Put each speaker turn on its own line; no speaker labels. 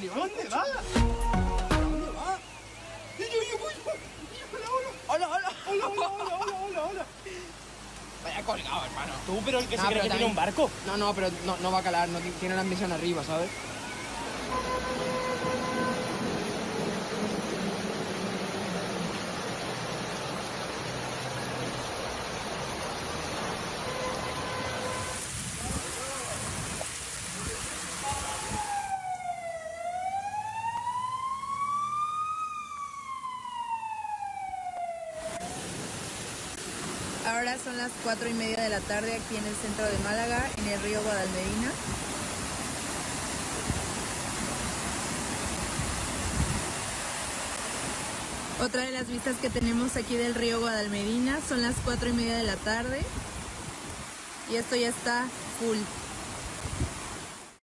¿Dónde va? ¿Dónde va? Y yo, yo. Hola, hola. Hola, hola, hola, hola, hola.
Vaya colgado, hermano.
Tú, pero el que se cree que tiene un barco.
No, no, pero no, no va a calar, no tiene la ambición arriba, ¿sabes?
Ahora son las cuatro y media de la tarde aquí en el centro de Málaga, en el río Guadalmedina. Otra de las vistas que tenemos aquí del río Guadalmedina son las cuatro y media de la tarde y esto ya está full.